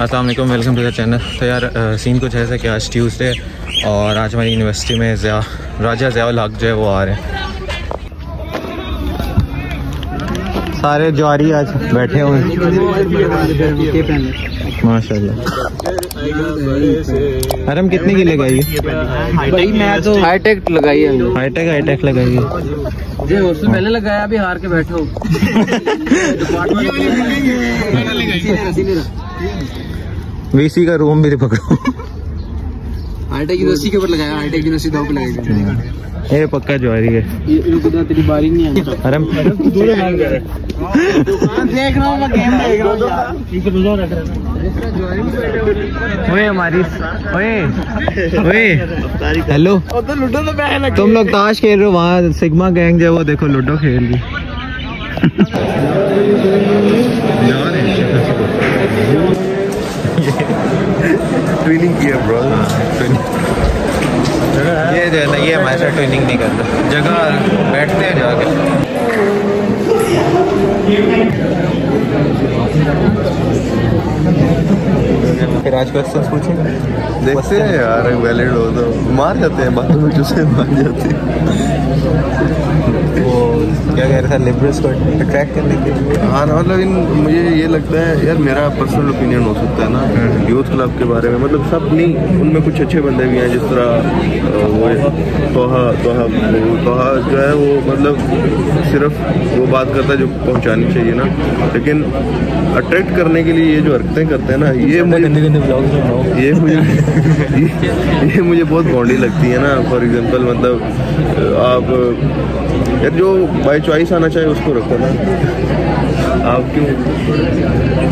अस्सलाम वालेकुम welcome to the channel तो यार अ, सीन कुछ ऐसा कि आज ट्यूसडे और आज हमारी यूनिवर्सिटी में ज़िया राजा ज़ियाउल हक जो है वो आ रहे हैं सारे जवारी आज बैठे हुए हैं माशाल्लाह हरम कितने की लगाई भाई मैं तो हाईटेक लगाई है हाईटेक हाईटेक लगाई है जी उससे पहले लगाया अभी हार के बैठा हूँ वीसी का रूम भी पकड़ो। हाईटेक यूनिवर्सिटी के ऊपर लगाया हाईटेक यूनिवर्सिटी दो पे ये पक्का जवारी है। तेरी बारी नहीं आई हरम देख रहा हूँ मैं गेम देख रहा हूँ। ओए हमारी ओए ओए हेलो। तो लूडो तो तुम लोग ताश खेल रहे हो वहाँ सिग्मा गैंग जो है वो देखो लूडो खेल रही। ट्विनिंग किया ब्रो ये जो है ना ये हमारे साथ ट्रेनिंग नहीं करता। जगह बैठते हैं जाके। फिर आज क्वेश्चन पूछे देखते हैं यार वैलिड हो तो। मार जाते हैं बातों में चूसे मार जाते हैं। वो क्या कह रहा था लिबरल्स को अट्रैक्ट करने के लिए? हाँ मतलब इन मुझे ये लगता है यार मेरा पर्सनल ओपिनियन हो सकता है ना यूथ क्लब के बारे में। मतलब सब नहीं उनमें कुछ अच्छे बंदे भी हैं जिस तरह वो तोहा तोहा तोहा जो है वो मतलब सिर्फ़ वो बात करता है जो पहुँचानी चाहिए ना। लेकिन अट्रैक्ट करने के लिए ये जो हरकतें करते हैं ना ये मुझे ये मुझे ये, ये मुझे बहुत बॉन्डी लगती है ना फॉर एग्जांपल मतलब आप यार जो बाई चॉइस आना चाहे उसको रखो ना। आप क्यों?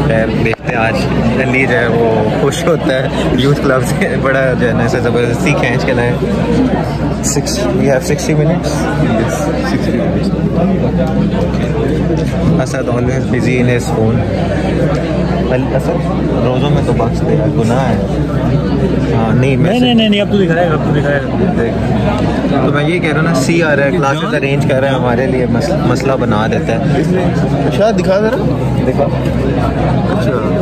खैर देखते हैं आज। अली जो है वो खुश होता है। यूथ क्लब से बड़ा जो है ना ऐसे ज़बरदस्ती खींच के लाए। Six we have sixty minutes Asad always busy in phone Asad रोज़ों में तो बख्श दे गुनाह है। हाँ नहीं मैं नहीं नहीं नहीं अब तो दिखाएगा अब तो दिखाएगा। देख तो मैं ये कह रहा हूँ ना सी आ रहा है क्लासेस अरेंज कर रहा है हमारे लिए मसला बना देता है। शायद दिखा दे रहा। देखो। अच्छा।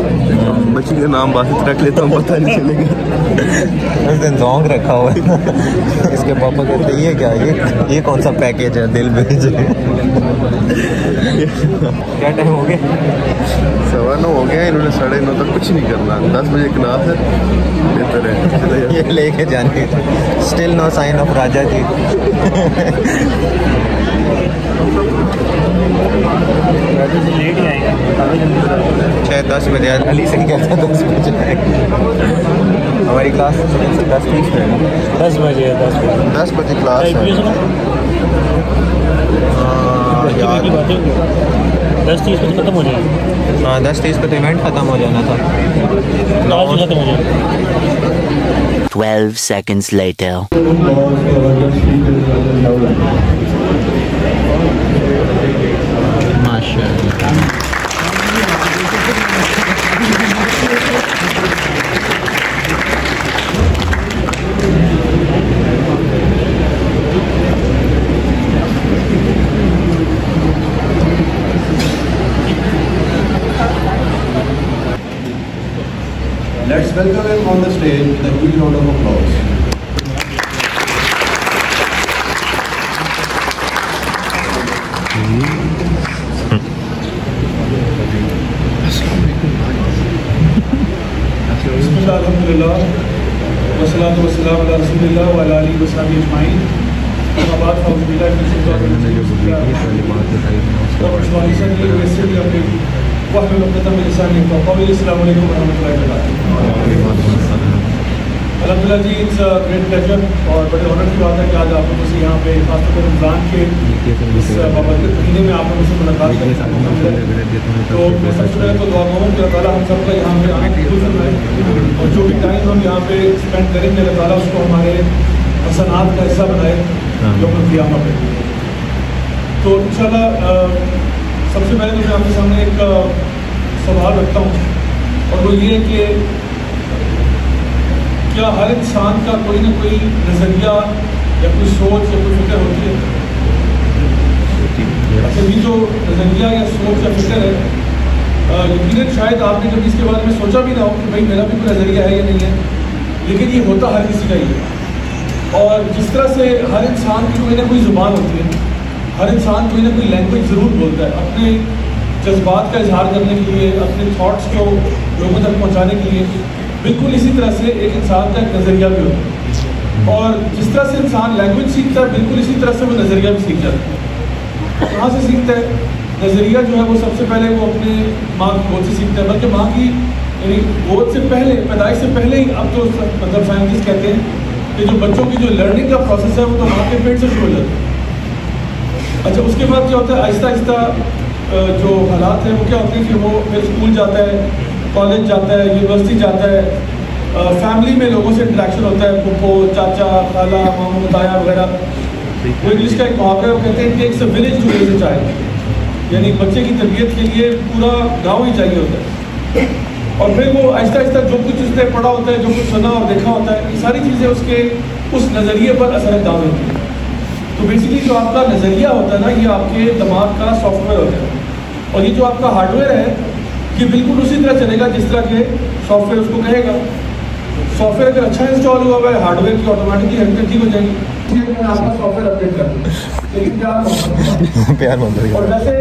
बच्ची का नाम बासित रख लेता हूँ पता नहीं चलेगा। उस दिन जोंग रखा हुआ है इसके पापा कहते हैं ये क्या ये ये कौन सा पैकेज है दिल भेज क्या टाइम हो गया? सवा नौ हो गया इन्होंने साढ़े नौ तक कुछ नहीं करना। दस बजे क्लास है बेहतर है। ये लेके जाने। Still no sign off Raja ji late ही आएँगे। काफ़ी जल्दी छः दस बजे आज अली से कहता दस बजे हमारी क्लास दस बीस में दस बजे दस बजे। दस बजे क्लास है। हाँ। दस तीस बजे खत्म हो जाएगा। हाँ दस तीस को तो इवेंट ख़त्म हो जाना था। ही खत्म हो जाएगा। 12 seconds later. Welcome him on the stage with a huge round of applause. Alhamdulillah, wassalatu wassalamu ala rasulillah wa ala alihi wa sahbihi ajma'in. Abad Fawzi Bilal, Mr. Dr. Mr. मिन लिसानी यफ़क़हू क़ौली अस्सलामु अलैकुम व रहमतुल्लाहि व बरकातुहू अल्हम्दुलिल्लाह जी इट्स ग्रेट प्लेजर और बड़े honour की बात है कि आज आप लोगों से यहाँ पे खासतौर पर रमज़ान के इस बाबरकत महीने में आप लोगों से मुलाकात करने का तो मैं सबसे पहले तो दुआ करूँ कि अल्लाह ताला हम सबका यहाँ पे आने की और जो भी टाइम हम यहाँ पे स्पेंड करेंगे अल्लाह ताला उसको हमारे हसनात का हिस्सा बनाए हम कियामा पे तो इंशाल्लाह अ, सबसे पहले तो मैं आपके सामने एक सवाल रखता हूँ। और वो ये है कि क्या हर इंसान का कोई ना कोई नज़रिया या कोई सोच या कोई फ़िक्र होती है? अच्छा ये जो नज़रिया या सोच या फ़िक्र है यकीन शायद आपने कभी इसके बारे में सोचा भी ना हो कि भाई मेरा भी कोई नज़रिया है या नहीं है, लेकिन ये होता हर किसी का ही है। और जिस तरह से हर इंसान की कोई ना कोई ज़ुबान होती है हर इंसान कोई ना कोई लैंग्वेज ज़रूर बोलता है। अपने जज्बात का इजहार करने के लिए, अपने थाट्स को लोगों तक पहुँचाने के लिए बिल्कुल इसी तरह से एक इंसान का एक नज़रिया भी होता है। और जिस तरह से इंसान लैंग्वेज सीखता है, बिल्कुल इसी तरह से वो नज़रिया भी सीख जाता है। कहाँ से सीखता है? नज़रिया जो है वो सबसे पहले वो अपने माँ की गोद से सीखता है। बल्कि माँ की, यानी गोद से पहले, पैदाइश से पहले ही अब तो मतलब साइंटिस्ट कहते हैं कि जो बच्चों की जो लर्निंग का प्रोसेस है, वो तो माँ के पेट से शुरू हो जाता है। अच्छा उसके बाद क्या होता है, आहिस्ता आहिस्ता जो हालात हैं, वो क्या होते हैं कि वो फिर स्कूल जाता है, कॉलेज जाता है यूनिवर्सिटी जाता है फैमिली में लोगों से इंट्रैक्शन होता है पुप्पो चाचा, खाला, मामू, ताया वगैरह। वो इंग्लिश का एक मुहावरा है वो कहते हैं takes a village to a child यानी बच्चे की तरबियत के लिए पूरा गाँव ही चाहिए होता है। और फिर वो आहिस्ता आहिस्ता जो कुछ उसने पढ़ा होता है, जो कुछ सुना और देखा होता है, ये सारी चीज़ें उसके उस नज़रिए पर असरअंदाज होती हैं। तो बेसिकली जो आपका नज़रिया होता है ना ये आपके दिमाग का सॉफ्टवेयर होता है। और ये जो आपका हार्डवेयर है ये बिल्कुल उसी तरह चलेगा जिस तरह के सॉफ्टवेयर उसको कहेगा। सॉफ्टवेयर अगर अच्छा इंस्टॉल हुआ हुआ है हार्डवेयर की ऑटोमेटिकली हरकत ठीक हो जाएगी। आपका सॉफ्टवेयर अपडेट कर लेकिन प्यार और वैसे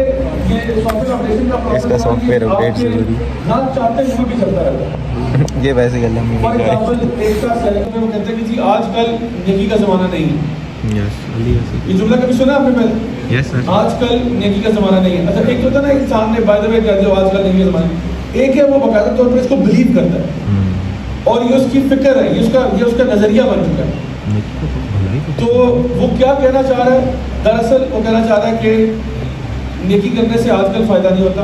ये सॉफ्टवेयर अपडेशन का process इसका सॉफ्टवेयर अपडेट ज़रूरी। ना चाहते हुए भी चलता रहता है। ये वैसे गला फॉर एग्ज़ाम्पल एक का में वो कहते हैं कि जी आजकल नेकी का ज़माना नहीं है। ये जुमला कभी सुना आपने पहले? यस सर आजकल नेकी का ज़माना नहीं है। अच्छा एक तो होता है ना इंसान ने बाय द वे कह दिया आजकल नेकी का ज़माना एक है वो बाकायदा तौर पर इसको बिलीव करता है। और ये उसकी फ़िक्र है ये उसका ये उसका नज़रिया बन चुका है। तो वो क्या कहना चाह रहा है? दरअसल वो कहना चाह रहा है कि नेकी करने से आजकल फ़ायदा नहीं होता।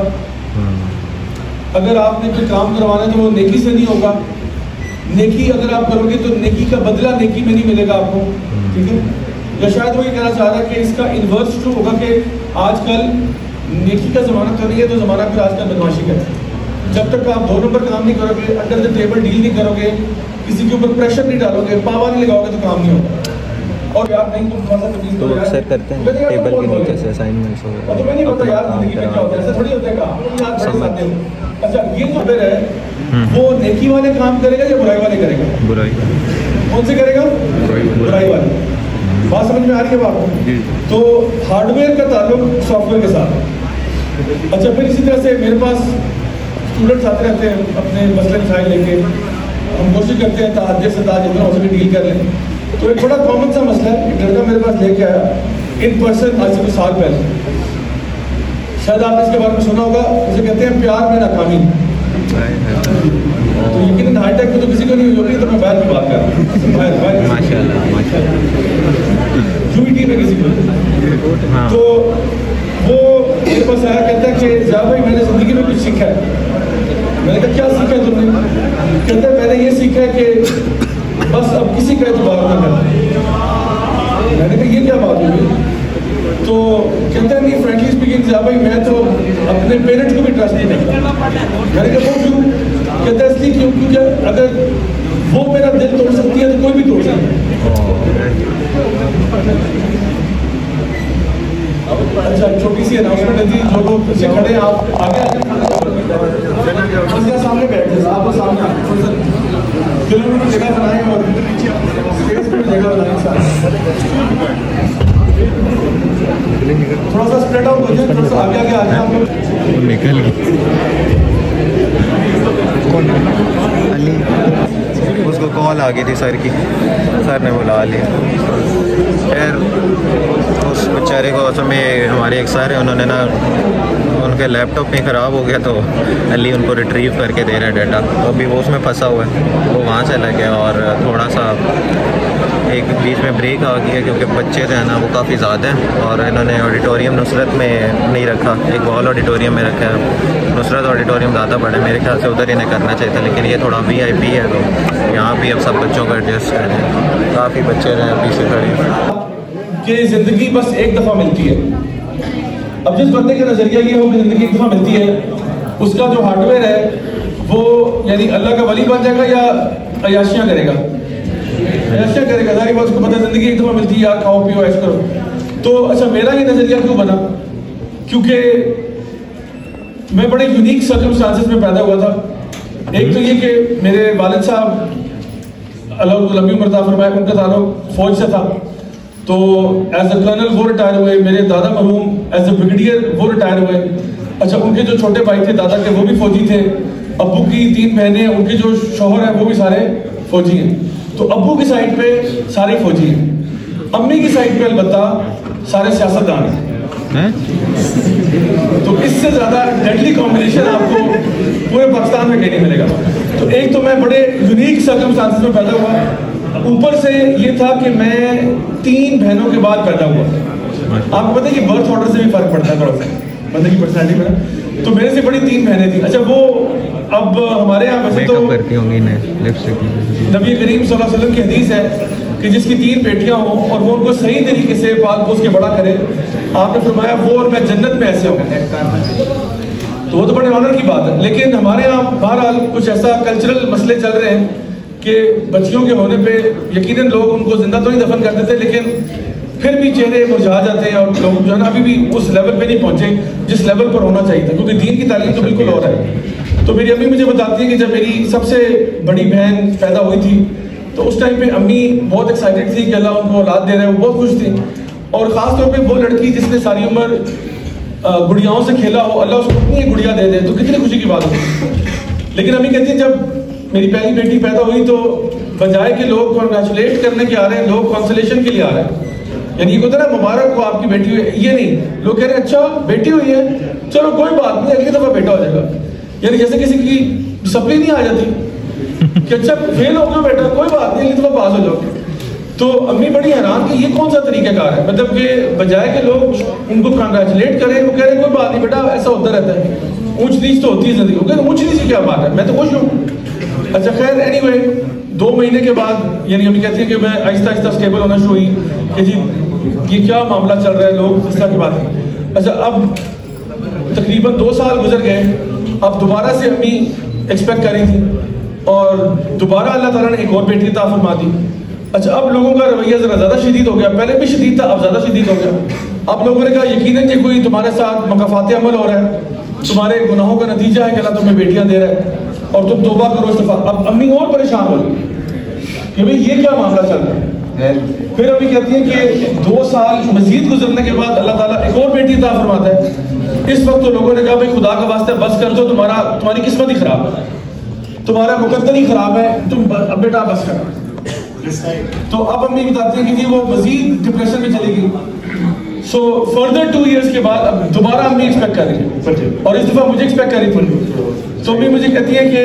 अगर आपने कोई काम करवाना है तो वो नेकी से नहीं होगा। नेकी अगर आप करोगे तो नेकी का बदला नेकी में नहीं मिलेगा आपको। ठीक है? या शायद वो ये कहना चाह रहा है कि इसका इन्वर्स ट्रू होगा कि आजकल नेकी का ज़माना तो है तो ज़माना फिर आजकल बदमाशी का है। जब तक आप दो नंबर काम नहीं करोगे अंडर द टेबल डील नहीं करोगे किसी के ऊपर प्रेशर नहीं डालोगे पावा नहीं लगाओगे तो काम नहीं होगा। और यार नहीं तो थोड़ा सा तो हो। अक्सर करते तो हैं हैं टेबल के नीचे से असाइनमेंट्स और तो मैं नहीं हो पता यार काम में क्या होता है? ऐसा थोड़ी होता है काम आप कर सकते हो। अच्छा ये जो फिर है वो नेकी वाले काम करेगा या बुराई वाले करेगा? बुराई। कौन से करेगा? बुराई वाले। बात समझ में आ रही है बात तो हार्डवेयर का ताल्लुक सॉफ्टवेयर के साथ। अच्छा फिर इसी तरह से मेरे पास स्टूडेंट्स आते रहते हैं अपने मसले मसाइल लेके। हम कोशिश करते हैं ताजे से ताज जितना हो सके डील कर लें। तो एक बड़ा कॉमन सा मसला है एक लड़का मेरे पास लेके आया इन पर्सन आज से कुछ साल पहले। शायद आपने इसके बारे में सुना होगा उसे कहते हैं प्यार में नाकामी यकीन हाईटेक में तो किसी को नहीं हुई होगी तो मैं बाहर की बात कर रहा हूँ। किसी को हाँ। तो वो मेरे पास आया कहता है कि जा भाई मैंने ज़िंदगी में कुछ सीखा है। मैंने कहा क्या सीखा तुमने? कहता है मैंने ये सीखा है कि बस अब किसी का एतबार ना करना मैंने कहा ये क्या बात हुई? तो कहता है नहीं फ्रेंकली स्पीकिंग भाई मैं तो अपने पेरेंट्स को भी ट्रस्ट नहीं करता। मैंने कहा वो क्यों? कहता है इसलिए क्यों क्योंकि अगर वो मेरा दिल तोड़ सकती है तो कोई भी तोड़ सकता है। अच्छा छोटी सी अनाउंसमेंट है जी, जो लोग पीछे खड़े आप आगे आगे सामने बैठे आप सामने सा में जगह बनाए और जगह बनाए थोड़ा सा स्प्रेड आउट हो जाए, थोड़ा सा आगे आगे आ जाए निकल गई अली। उसको कॉल आ गई थी सर की। सर ने बुला लिया। फिर उस बेचारे को असल में, हमारे एक सर हैं, उन्होंने ना उनके लैपटॉप में ख़राब हो गया तो अली उनको रिट्रीव करके दे रहा है डाटा तो अभी वो उसमें फंसा हुआ है। वो वहाँ से लग गया और थोड़ा सा एक बीच में ब्रेक आ गया क्योंकि बच्चे जो है ना, वो काफ़ी ज़्यादा हैं और इन्होंने ऑडिटोरियम नुसरत में नहीं रखा। एक वॉल ऑडिटोरियम में रखा है। नुसरत ऑडिटोरियम ज़्यादा बड़ा है, मेरे ख्याल से उधर इन्हें करना चाहिए था, लेकिन ये थोड़ा वी आई पी है तो यहाँ भी अब सब बच्चों को एडजस्ट करें काफ़ी बच्चे जो हैं पीछे खड़े। हैं कि ज़िंदगी बस एक दफ़ा मिलती है। अब जिस बंदे का नज़रिया ये हो कि ज़िंदगी एक दफ़ा मिलती है, उसका जो हार्डवेयर है, वो यानी अल्लाह का वली बन जाएगा या अयाशियाँ करेगा? अयाशियाँ करेगा ज़ाहिर बात उसको पता है ज़िंदगी एक दफ़ा मिलती है, यार खाओ पियो, ऐश करो। तो अच्छा मेरा ये नज़रिया क्यों बना? क्योंकि मैं बड़े यूनिक सर्कमस्टांसेस में पैदा हुआ था। एक तो ये कि मेरे वालिद साहब अल्लाह लंबी उम्र था, फरमाया उनका ताल्लुक फौज से था। तो एज अ कर्नल वो रिटायर हुए, मेरे दादा मरहूम एज अ ब्रिगेडियर वो रिटायर हुए। अच्छा उनके जो छोटे भाई थे, दादा के वो भी फौजी थे। अबू की तीन बहनें, उनके जो शोहर हैं, वो भी सारे फौजी हैं। तो अबू की साइड पे सारे फौजी हैं। अम्मी की साइड पे अलबत्ता सारे सियासतदान हैं। हैं? तो इससे ज़्यादा डेडली कॉम्बिनेशन आपको पूरे पाकिस्तान में कहीं नहीं मिलेगा। तो एक तो मैं बड़े यूनिक सर्कमस्टांसेस में पैदा हुआ। ऊपर से ये था कि मैं तीन बहनों के बाद पैदा हुआ। आपको पता है कि बर्थ ऑर्डर से भी फ़र्क पड़ता है थोड़ा सा। बंदे की पर्सनैलिटी में तो मेरे से बड़ी तीन बहनें थी। अच्छा वो अब हमारे यहाँ वैसे तो करती होंगी नबी करीम सल्लल्लाहु अलैहि वसल्लम की हदीस है कि जिसकी तीन बेटियाँ हों और वो उनको सही तरीके से पाल पोस के बड़ा करे आपने फरमाया, वो और मैं जन्नत में ऐसे होंगे। तो वो तो बड़े ऑनर की बात है। लेकिन हमारे यहाँ बहरहाल कुछ ऐसा कल्चरल मसले चल रहे हैं कि बच्चियों के होने पे यकीनन लोग उनको ज़िंदा तो नहीं दफन करते थे लेकिन फिर भी चेहरे मुरझा जाते हैं और लोग जो है ना अभी भी उस लेवल पे नहीं पहुँचे जिस लेवल पर होना चाहिए था, क्योंकि दीन की तालीम तो बिल्कुल और है। तो मेरी अम्मी मुझे बताती है कि जब मेरी सबसे बड़ी बहन पैदा हुई थी तो उस टाइम पे अम्मी बहुत एक्साइटेड थी कि अल्लाह उनको औलाद दे रहे हैं, वो बहुत खुश थी। और ख़ास तौर पे वो लड़की जिसने सारी उम्र गुड़ियाओं से खेला हो, अल्लाह उसको अपनी गुड़िया दे दे तो कितनी खुशी की बात होगी। लेकिन अम्मी कहती है, जब मेरी पहली बेटी पैदा हुई तो बजाय के लोग कॉन्ग्रेचुलेट करने के आ रहे हैं, लोग कॉन्सलेशन के लिए आ रहे हैं। यानी ये ना, मुबारक हो आपकी बेटी हुई, ये नहीं। लोग कह रहे हैं अच्छा बेटी हुई है, चलो कोई बात नहीं, अगली दफ़ा बेटा हो जाएगा। यानी जैसे किसी की सप्ली नहीं आ जाती, कि अच्छा फेल हो गया बेटा, कोई बात नहीं, अगली दफ़ा पास हो जाओ। तो अम्मी बड़ी हैरान कि ये कौन सा तरीकाकार है? मतलब कि बजाय के लोग उनको कंग्रेचुलेट करें, वो कह रहे कोई बात नहीं बेटा, ऐसा होता रहता है। ऊंच नीच तो होती है ज़िंदगी ऊंच नीच क्या बात है? मैं तो खुश हूँ। अच्छा खैर एनीवे दो महीने के बाद, यानी अम्मी कहती है कि मैं आहिस्ता आहिस्ता स्टेबल होना शुरू हुई कि जी, ये क्या मामला चल रहा है लोग, इस तरह की बात। है अच्छा अब तकरीबन दो साल गुजर गए, अब दोबारा से अम्मी एक्सपेक्ट कर थी और दोबारा अल्लाह ताला ने एक और बेटी अता फरमा दी। अच्छा अब लोगों का रवैया ज़रा ज़्यादा शदीद हो गया। पहले भी शदीद था अब ज़्यादा शदीद हो गया। अब लोगों ने कहा यकीन है कि कोई तुम्हारे साथ मकाफात अमल हो रहा है। तुम्हारे गुनाहों का नतीजा है कि अल्लाह तुम्हें बेटियाँ दे रहा है और तुम तोबा करो इस्तफा। अब अम्मी और परेशान हो कि भाई ये क्या मामला चल रहा है? फिर अभी कहती है कि दो साल मजीद गुजरने के बाद अल्लाह ताला एक और बेटी अता फरमाता है। इस वक्त तो लोगों ने कहा भाई खुदा का वास्ते बस कर दो तुम्हारा तुम्हारी किस्मत ही खराब है। तुम्हारा मुकद्दर ही खराब है तुम अब बेटा बस कर तो अब अम्मी बताती है कि वो मजीद डिप्रेशन में चली गई। सो फर्दर टू इयर्स के बाद अब दोबारा अम्मी एक्सपेक्ट कर रही है। और इस दफ़ा मुझे एक्सपेक्ट कर रही थी तो अम्मी मुझे कहती है कि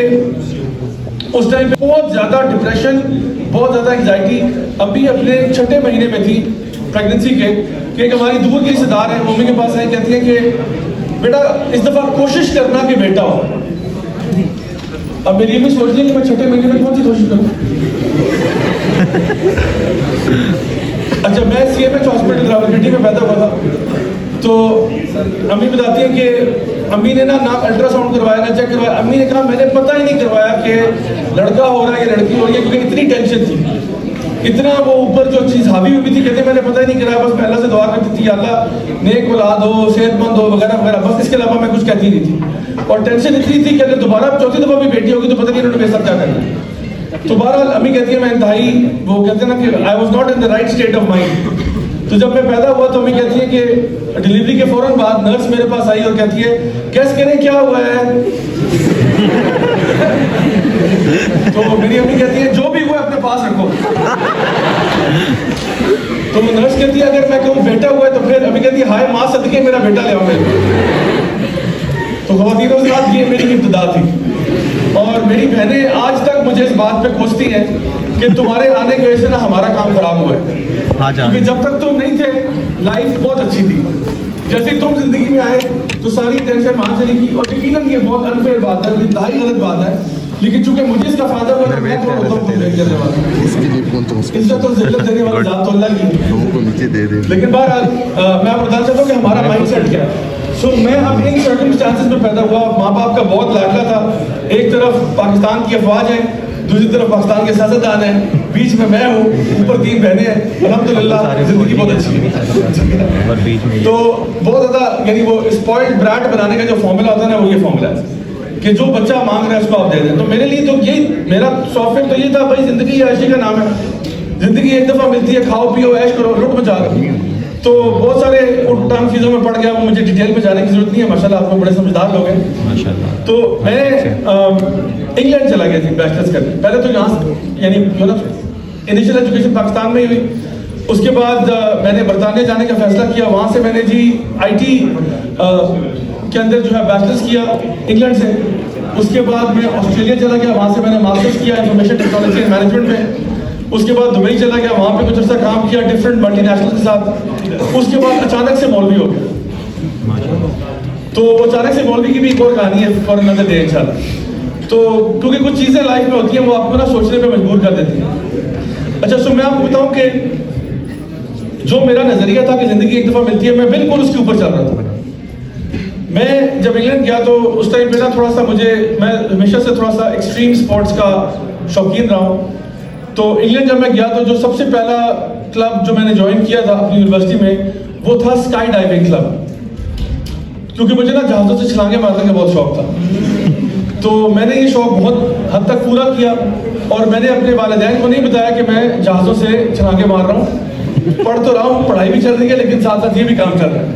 उस टाइम पे बहुत ज़्यादा डिप्रेशन बहुत ज़्यादा एंजाइटी अभी अपने छठे महीने में थी प्रेगनेंसी के कि एक हमारी दूर की रिश्तेदार है मम्मी के पास आई कहती है कि बेटा इस दफ़ा कोशिश करना कि बेटा हो। अब मेरी अम्मी सोच रही है कि मैं छठे महीने में कौन सी कोशिश करूँ। अच्छा मैं C M H hospital Rawalpindi में पैदा हुआ था। तो अम्मी बताती है कि अम्मी ने ना ना अल्ट्रासाउंड करवाया, ना चेक करवाया। अम्मी ने कहा, मैंने पता ही नहीं करवाया कि लड़का हो रहा है या लड़की हो रही है, क्योंकि इतनी टेंशन थी। इतना वो ऊपर जो चीज़ हावी हुई थी, कहते मैंने पता ही नहीं कराया, बस मैं अल्लाह से दुआ करती थी अल्लाह, नेक औलाद हो, सेहतमंद हो, वगैरह वगैरह। बस इसके अलावा मैं कुछ कहती नहीं थी। और टेंशन इतनी थी कि अगर दोबारा चौथी दफ़ा भी बेटी होगी तो पता नहीं उन्होंने मेरे साथ क्या करना। तो बहरहाल, अम्मी कहती है, मैं इंतहाई वो कहते हैं ना कि I was not in the right state of mind तो जब मैं पैदा हुआ तो अम्मी कहती है कि डिलीवरी के फ़ौरन बाद नर्स मेरे पास आई और कहती है कैस करें क्या हुआ है? तो मेरी अम्मी कहती है, जो भी हुआ अपने पास रखो. तो नर्स कहती है, अगर मैं कहूँ बेटा हुआ है तो फिर अभी कहती है, हाय, माँ, सदके मेरा बेटा ले आओ मेरे तो खातिनों के साथ ये मेरी इब्तदा थी। और मेरी बहनें आज तक मुझे इस बात पे कोसती हैं कि तुम्हारे आने की वजह से ना हमारा काम खराब हुआ है। हाँ क्योंकि जब तक तुम नहीं थे लाइफ बहुत अच्छी थी। जैसे तुम ज़िंदगी में आए तो सारी टेंशन वहाँ से निकली और यकीन ये बहुत अनफेयर बात है इंतहाई गलत बात है। लेकिन चूँकि मुझे इसका फ़ायदा हुआ तो मैं थोड़ा होता हूँ वाला इसके लिए कौन तो उसके इज़्ज़त और जिल्लत देने वाली जात तो अल्लाह की लोगों को नीचे दे दे। लेकिन बहरहाल मैं आपको बताना चाहता हूँ कि हमारा माइंड सेट क्या है? सो मैं अब इन सर्कमस्टांसेस में पैदा हुआ माँ बाप का बहुत लाडला था। एक तरफ़ पाकिस्तान की अफवाज है दूसरी तरफ़ पाकिस्तान के सियासतदान हैं। बीच में मैं हूँ ऊपर तीन बहनें हैं। अलहमदुलिल्लाह ज़िंदगी बहुत अच्छी है। तो बहुत ज़्यादा यानी वो स्पॉइल्ड ब्रांड बनाने का जो फॉर्मूला होता है ना वो ये फॉर्मूला है कि जो बच्चा मांग रहा है उसको आप दे दें। तो मेरे लिए तो यही मेरा सॉफ्टवेयर तो ये था भाई ज़िंदगी ऐशी का नाम है। ज़िंदगी एक दफ़ा मिलती है खाओ पियो ऐश करो लुट मचा करो तो बहुत सारे उठान चीज़ों में पड़ गया वो मुझे डिटेल में जाने की ज़रूरत नहीं है। माशाल्लाह आप लोग बड़े समझदार लोग हैं। माशाल्लाह। तो मैं इंग्लैंड चला गया थी बैचलर्स करने। पहले तो यहाँ से- यानी ना इनिशियल एजुकेशन पाकिस्तान में ही हुई। उसके बाद मैंने बरतानिया जाने का फैसला किया। वहाँ से मैंने जी आईटी के अंदर जो है बैचलर्स किया इंग्लैंड से। उसके बाद मैं ऑस्ट्रेलिया चला गया। वहाँ से मैंने मास्टर्स किया इंफॉर्मेशन टेक्नोलॉजी एंड मैनेजमेंट में। उसके बाद दुबई चला गया, वहाँ पे कुछ अर्सा काम किया डिफरेंट मल्टीनेशनल के साथ। उसके बाद अचानक से मौलवी हो गया। तो अचानक से मौलवी की भी एक और कहानी है फॉर अनदर डे इंशाल्लाह तो क्योंकि कुछ चीज़ें लाइफ में होती हैं, वो आपको ना सोचने पे मजबूर कर देती हैं। अच्छा सो मैं आपको बताऊँ कि जो मेरा नज़रिया था कि ज़िंदगी एक दफ़ा मिलती है, मैं बिल्कुल उसके ऊपर चल रहा था। मैं जब इंग्लैंड गया तो उस टाइम पे ना थोड़ा सा मुझे, मैं हमेशा से थोड़ा सा एक्सट्रीम स्पोर्ट्स का शौकीन रहा हूँ। तो इंग्लैंड जब मैं गया तो जो सबसे पहला क्लब जो मैंने ज्वाइन किया था अपनी यूनिवर्सिटी में, वो था स्काई डाइविंग क्लब क्योंकि मुझे ना जहाज़ों से छलांगे मारने का बहुत शौक था। तो मैंने ये शौक बहुत हद तक पूरा किया और मैंने अपने वालदेन को नहीं बताया कि मैं जहाज़ों से छलांगे मार रहा हूँ। पढ़ तो रहा हूँ, पढ़ाई भी चल रही है, लेकिन साथ साथ ये भी काम चल रहा है।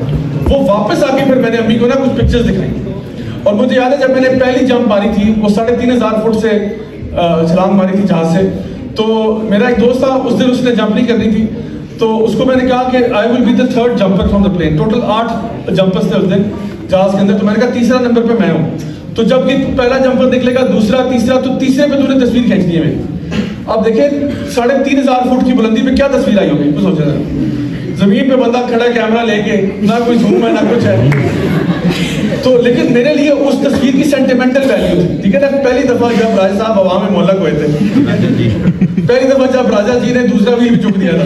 वो वापस आके फिर मैंने अम्मी को ना कुछ पिक्चर्स दिखाई। और मुझे याद है जब मैंने पहली जंप मारी थी, वो साढ़े तीन हज़ार फुट से छलांग मारी थी जहाज़ से। तो मेरा एक दोस्त था, उस दिन उसने जंप नहीं करनी थी। तो उसको मैंने कहा कि I will be the third jumper from the plane total आठ जंपर्स थे उस दिन जहाज़ के अंदर। तो मैंने कहा, तीसरा नंबर पे मैं हूँ। तो जब ये पहला जंपर निकलेगा, दूसरा, तीसरा तो तीसरे पे तूने तस्वीर खींच खींचनी है मेरी। अब देखें, साढ़े तीन हज़ार फुट की बुलंदी पे क्या तस्वीर आई होगी? कुछ सोचा ज़मीन पे बंदा खड़ा कैमरा लेके, ना कोई जूम है, ना कुछ है। तो लेकिन मेरे लिए उस तस्वीर की सेंटिमेंटल वैल्यू थी। ठीक है ना? पहली दफ़ा जब राजा साहब हवा में मोलक हुए थे। पहली दफ़ा जब राजा जी ने दूसरा भी चुक दिया था।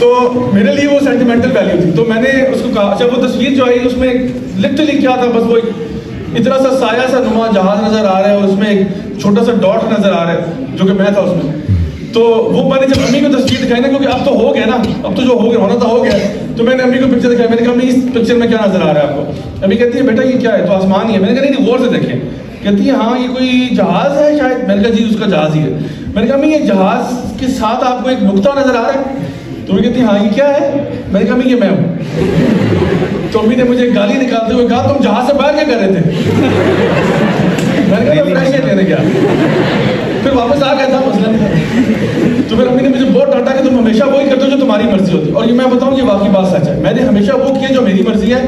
तो मेरे लिए वो सेंटिमेंटल वैल्यू थी। तो मैंने उसको कहा अच्छा वो तस्वीर जो आई, उसमें लिटरली क्या था? बस वो इतना सा साया सा नुमा जहाज़ नज़र आ रहा है और उसमें एक छोटा सा डॉट नज़र आ रहा है, जो कि मैं था उसमें। तो वो मैंने जब अम्मी को तस्वीर दिखाई ना, क्योंकि अब तो हो गया ना, अब तो जो हो गया, होना था हो गया। तो मैंने अम्मी को पिक्चर दिखाई मैंने कहा अम्मी इस पिक्चर में क्या नज़र आ रहा है आपको? अम्मी कहती है बेटा ये क्या है? तो आसमान ही है। मैंने कहा नहीं गौर से देखें। कहती है हाँ ये कोई जहाज़ है शायद? मैंने कहा जी उसका जहाज़ ही है। मैंने कहा अम्मी ये जहाज़ के साथ आपको एक नुकता नज़र आ रहा है? तो कहती है हाँ ये क्या है? मैंने कहा ये मैं हूँ। तो अम्मी ने मुझे गाली निकालते हुए कहा तुम जहाज़ से बाहर क्या कर रहे थे? मैंने कहा मैं लेने गया। फिर वापस आ गया था मसला। तो फिर अम्मी ने मुझे बहुत डांटा कि तुम हमेशा वही करते हो जो तुम्हारी मर्ज़ी होती। है और ये मैं बताऊँ, ये वाकई बात सच है। मैंने हमेशा वो किया जो मेरी मर्ज़ी है।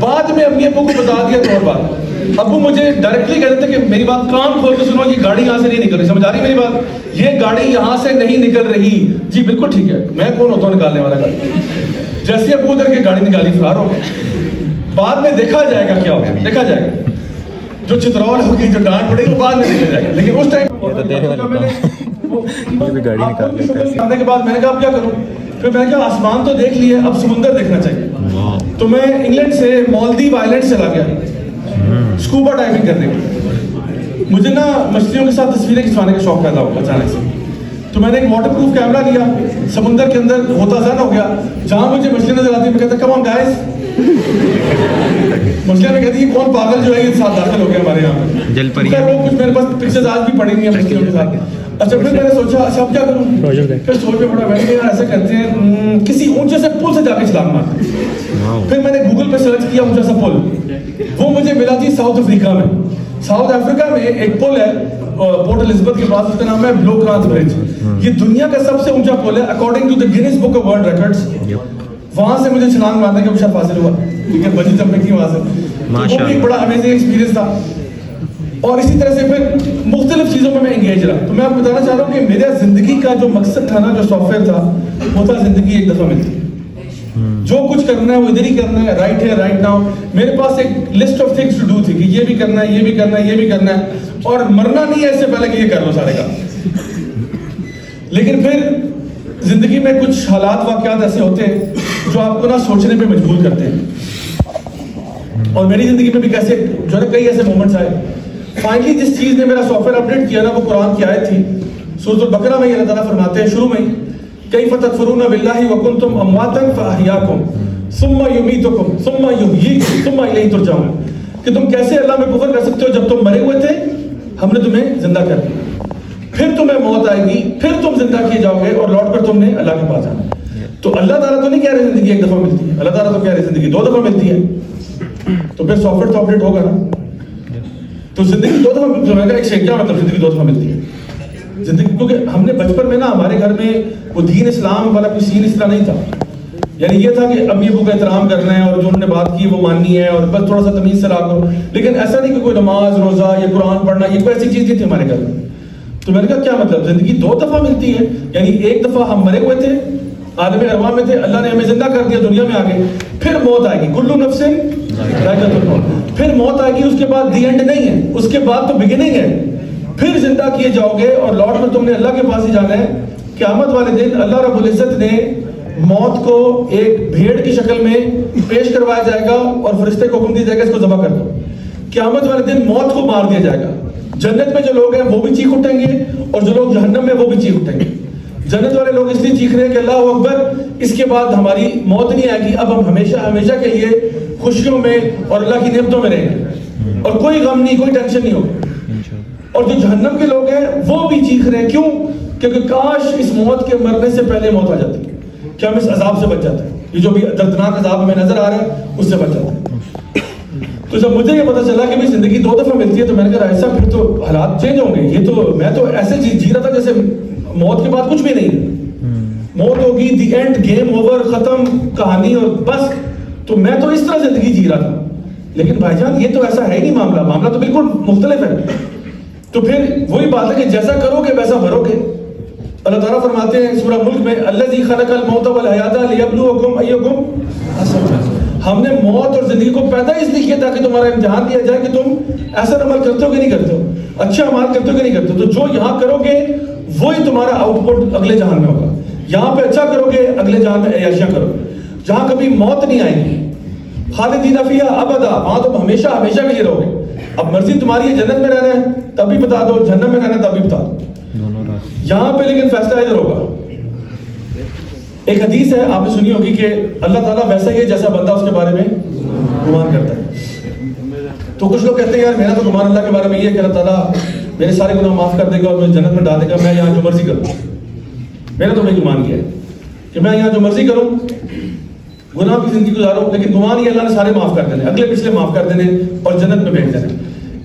बाद में अम्मी अब्बू को बता दिया तो और बात। अब्बू मुझे डायरेक्टली कहते थे कि मेरी बात कान खोल के सुनो, ये गाड़ी यहाँ से नहीं निकल रही। समझ आ रही मेरी बात? ये गाड़ी यहाँ से नहीं निकल रही। जी, बिल्कुल ठीक है। मैं कौन होता हूँ निकालने वाला गाड़ी? जैसे अब्बू उधर के गाड़ी निकाली, फरार हो बाद में देखा जाएगा क्या होगा देखा जाएगा। जो चित्रौल होगी जो डांट पड़ेगी वो बाद में निकल जाएगी। लेकिन उस टाइम ये तो तेरे वाली ये भी गाड़ी निकाल लेता है। आने के बाद मैंने कहा अब क्या करूँ? फिर मैंने कहा आसमान तो देख लिया अब समुंदर देखना चाहिए। तो मैं इंग्लैंड से मालदीव आइलैंड चला गया। स्कूबा डाइविंग करने के मुझे ना मछलियों के साथ तस्वीरें खिंचवाने का शौक पैदा हुआ अचानक से। तो मैंने एक वाटर प्रूफ कैमरा लिया समुंदर के अंदर होता जन हो गया। जहाँ मुझे मछली नज़र आती है मैं कहता कम ऑन गाइस मछलियाँ में कहती है कौन पागल जो है ये साथ दाखिल हो गया हमारे यहाँ जल परी वो कुछ मेरे पास पिक्चर्स आज भी पड़ी हुई हैं मछलियों के साथ. अच्छा फिर मैंने सोचा अच्छा अब क्या करूँ? फिर सोच में पड़ा मैंने यार ऐसा करते हैं हम्म, किसी ऊँचे से पुल से जाके छलांग मारते फिर मैंने गूगल पे सर्च किया ऊँचा सा पुल। वो मुझे मिला थी साउथ अफ्रीका में। साउथ अफ्रीका में एक पुल है पोर्ट एलिजाबेथ के पास उसका नाम है ब्लो क्रांत ब्रिज ये दुनिया का सबसे ऊँचा पुल है। According to the Guinness book of world records वहाँ से मुझे छलांग मारने का अवसर हासिल हुआ। ठीक है बजी जंपिंग थी वहाँ से। तो वो भी बड़ा अमेजिंग एक्सपीरियंस था। और इसी तरह से फिर मुख्तलिफ़ चीज़ों में मैं एंगेज रहा। तो मैं आपको बताना चाह रहा हूँ कि मेरा ज़िंदगी का जो मकसद था ना जो सॉफ्टवेयर था वो था ज़िंदगी एक दफ़ा मिलती। करना है वो इधर ही करना है राइट है राइट नाउ मेरे पास एक list of things to do थी कि ये भी करना है, ये भी करना है, ये भी करना है। और मरना नहीं है इससे पहले कि ये कर लो सारे का लेकिन फिर ज़िंदगी में कुछ हालात, वाकयात ऐसे होते हैं जो आपको ना सोचने पे मजबूर करते हैं। और मेरी ज़िंदगी में भी कैसे, जो है कई ऐसे मोमेंट्स आए। फाइनली जिस चीज़ ने मेरा सॉफ्टवेयर अपडेट किया ना, वो कुरान की आयत थी। सूरत बकरा में अल्लाह फरमाते हैं, शुरू में ही कई फतत फरून बिल्लाहि व कुंतुम अमवातन फअहयाकुम। सुम्मा युमीतुकुम, सुम्मा युहयीकुम सुम्मा इलैहि तुरजाऊन। कि तुम कैसे अल्लाह में कुफर कर सकते हो जब तुम मरे हुए थे? हमने तुम्हें ज़िंदा कर दिया। फिर तुम्हें मौत आएगी, फिर तुम ज़िंदा किए जाओगे और लौट कर तुमने अल्लाह के पास जाना। तो अल्लाह ताला तो नहीं कह रहे ज़िंदगी एक दफ़ा मिलती है। अल्लाह ताला तो कह रहे ज़िंदगी दो दफ़ा मिलती है। तो फिर सॉफ्टवेयर तो अपडेट होगा ना? तो ज़िंदगी दो दफ़ा मिलती है। एक क्या मतलब ज़िंदगी दो दफ़ा मिलती है। ज़िंदगी क्योंकि हमने बचपन में ना, हमारे घर में वो दीन इस्लाम वाला कोई सीन इस तरह नहीं था। यानी ये था कि अम्मी अबू का एहतराम करना है और जो उन्होंने बात की वो माननी है और बस थोड़ा सा तमीज से लागो लेकिन ऐसा नहीं कि कोई नमाज़, रोजा, या कुरान पढ़ना, ये कोई ऐसी चीज़ नहीं थी हमारे घर में। तो मैंने कहा, क्या मतलब? ज़िंदगी दो दफ़ा मिलती है। यानी एक दफ़ा हम मरे हुए थे आलम अरवा में थे, अल्लाह ने हमें ज़िंदा कर दिया दुनिया में आ गए फिर मौत आएगी। कुल्लू जायकातुल मौत। फिर मौत आएगी, उसके बाद दी एंड नहीं है। उसके बाद तो बिगिनिंग है। फिर ज़िंदा किए जाओगे और लौट में तुमने अल्लाह के पास ही जाना है। क्यामत वाले दिन अल्लाह रब्बुल इज़्ज़त ने मौत को एक भेड़ की शक्ल में पेश करवाया जाएगा और फरिश्ते को हुक्म दिया जाएगा, इसको जमा कर दो। क्यामत वाले दिन मौत को मार दिया जाएगा। जन्नत में जो लोग हैं, वो भी चीख उठेंगे और जो लोग जहन्नम में, वो भी चीख उठेंगे। जन्नत वाले लोग इसलिए चीख रहे हैं कि अल्लाह अकबर, इसके बाद हमारी मौत नहीं आएगी। अब हम हमेशा हमेशा के लिए खुशियों में और अल्लाह की नियमतों में रहेंगे। और कोई गम नहीं, कोई टेंशन नहीं होगी। और जो जहन्नम के लोग हैं, वो भी चीख रहे हैं। क्यों? क्योंकि काश इस मौत के मरने से पहले मौत आ जाती। क्या हम इस अजाब से बच जाते हैं? ये जो भी दर्दनाक अजाब हमें नज़र आ रहा है उससे बच जाते हैं। तो जब मुझे ये पता चला कि भाई ज़िंदगी दो दफ़ा मिलती है तो मैंने कहा ऐसा फिर तो हालात चेंज होंगे। ये तो मैं तो ऐसे जी, जी रहा था जैसे मौत के बाद कुछ भी नहीं मौत होगी दी एंड गेम ओवर खत्म कहानी और बस। तो मैं तो इस तरह ज़िंदगी जी रहा था। लेकिन भाईजान ये तो ऐसा है ही नहीं मामला। मामला तो बिल्कुल मुख्तलिफ़ है। तो फिर वही बात है कि जैसा करोगे वैसा भरोगे। अल्लाह ताला फरमाते हैं, सूरह मुल्क में, अल्लाजी खलकल मौत वल हयाता लियब्लुवकुम अय्युकुम हमने मौत और ज़िंदगी को पैदा इसलिए किया ताकि तुम्हारा इम्तिहान दिया जाए कि तुम ऐसा अमल करते हो कि नहीं करते हो अच्छा अमल करते हो कि नहीं करते हो। तो जो यहाँ करोगे, वही तुम्हारा आउटपुट अगले जहान में होगा। यहाँ पे अच्छा करोगे, अगले जहान में अयाशियाँ करोगे। जहाँ कभी मौत नहीं आएगी, खालिदीन फिया अबदा, वहाँ तुम हमेशा हमेशा के लिए रहोगे। अब मर्ज़ी तुम्हारी जन्नत में रहना है, तब भी बता दो, जन्नत में रहना है, तब भी बता दो। यहाँ पे लेकिन फैसला इधर होगा। एक हदीस है, आपने सुनी होगी कि अल्लाह ताला वैसा ही है जैसा बंदा उसके बारे में गुमान करता है। तो कुछ लोग कहते हैं, यार, मेरा तो गुमान अल्लाह के बारे में ये है कि अल्लाह ताला मेरे सारे गुनाह माफ़ कर देगा और मुझे जन्नत में डाल देगा, मैं यहाँ जो मर्ज़ी करूँ। मेरा तो वही गुमान किया है कि मैं यहाँ जो मर्ज़ी करूँ, गुनाह की ज़िंदगी गुजारो, लेकिन गुमान ये अल्लाह ने सारे माफ़ कर देने, अगले पिछले माफ़ कर देने और जन्नत में भेज देने।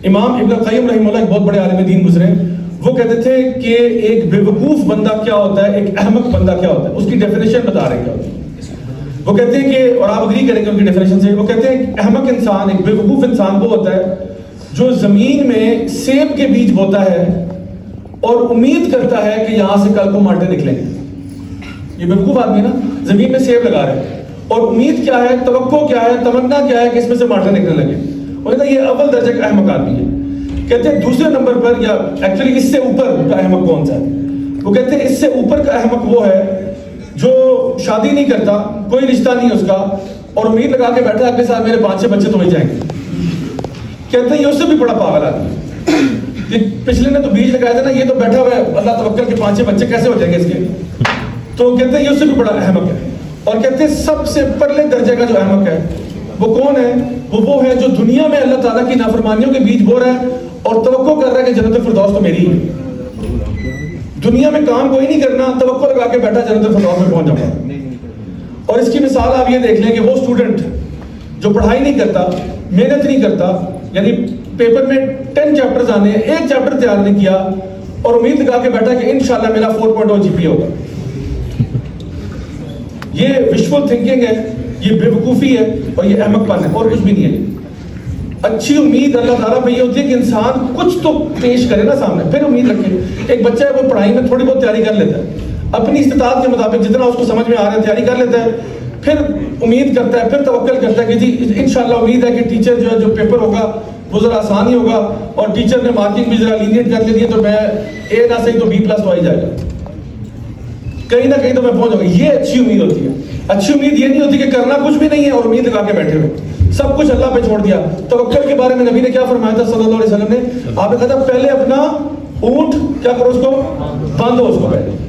इमाम इब्न क़य्यिम रहमतुल्लाह एक बहुत बड़े आलिम दीन गुजरे वो कहते थे कि एक बेवकूफ़ बंदा क्या होता है, एक अहमक बंदा क्या होता है? उसकी डेफिनेशन बता रहे क्या होता है? वो कहते हैं कि, और आप अग्री करेंगे उनकी डेफिनेशन से, वो कहते हैं अहमक इंसान, एक बेवकूफ़ इंसान वो होता है, जो ज़मीन में सेब के बीज बोता है और उम्मीद करता है कि यहाँ से कल को माल्टे निकलेंगे। ये बेवकूफ़ आदमी ना? ज़मीन में सेब लगा रहे हैं। और उम्मीद क्या है तो क्या है, तमन्ना क्या है कि इसमें से माल्टे निकलने लगे। और ये अव्वल दर्जे का अहमक आदमी है। कहते हैं दूसरे नंबर पर या एक्चुअली इससे ऊपर का अहमक कौन सा है? वो कहते हैं इससे ऊपर का अहमक वो है जो शादी नहीं करता, कोई रिश्ता नहीं उसका, और उम्मीद लगा के बैठा अगले साल मेरे पाँच छह बच्चे तो हो जाएँगे। कहते हैं ये उससे भी बड़ा पागल आदमी पिछले ने तो बीज लगाया था ना, ये तो बैठा हुआ है, अल्लाह तवक्कल के पाँच छह बच्चे कैसे हो जाएँगे इसके? तो कहते हैं ये उससे भी बड़ा अहमक है। और कहते हैं सबसे परले दर्जे का जो अहमक है, वो कौन है? वो वो है जो दुनिया में अल्लाह ताला की नाफरमानियों के बीच बो रहा है और तो कर रहा है कि जन्नत फिरदौस तो मेरी है। दुनिया में काम कोई नहीं करना तो लगा के बैठा, जन्नत फिरदौस में पहुँच जाऊँगा। और इसकी मिसाल आप ये देख लें कि वो स्टूडेंट जो पढ़ाई नहीं करता, मेहनत नहीं करता, यानी पेपर में टेन चैप्टर्स आने, एक चैप्टर तैयार नहीं किया, और उम्मीद लगा के बैठा कि इंशाल्लाह मेरा फोर पॉइंट जीपी होगा। ये विश्वल थिंकिंग है, ये बेवकूफ़ी है, और ये अहमकपन है, और कुछ भी नहीं है। अच्छी उम्मीद अल्लाह ताला पे ये होती है कि इंसान कुछ तो पेश करे ना सामने, फिर उम्मीद रखे। एक बच्चा है, वो पढ़ाई में थोड़ी बहुत तैयारी कर लेता है। अपनी इस्तात के मुताबिक जितना उसको समझ में आ रहा है, तैयारी कर लेता है। फिर उम्मीद करता है, फिर तवक्ल करता है कि जी इन उम्मीद है कि टीचर जो है, जो पेपर होगा, वो ज़रा आसान ही होगा। और टीचर ने मार्किंग भी ज़रा लीनियट कर है तो मैं ए ना सही तो बी प्लस ही जाएगा। कहीं ना कहीं तो मैं पहुँच जाऊँगा। ये अच्छी उम्मीद होती है। अच्छी उम्मीद ये नहीं होती कि करना कुछ भी नहीं है और उम्मीद लगा के बैठे हुए। सब कुछ अल्लाह पे छोड़ दिया। तवक्कल के बारे में नबी ने क्या फरमाया था सल्लल्लाहु अलैहि वसल्लम ने? आपने कहा था, पहले अपना ऊँट क्या करो उसको? बांधो उसको पहले।